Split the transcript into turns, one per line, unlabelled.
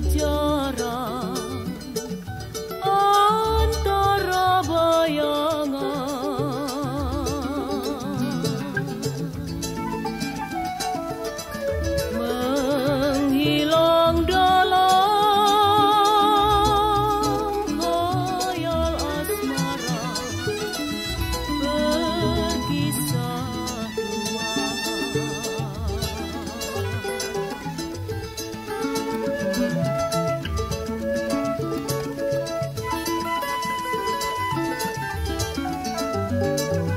llora. Música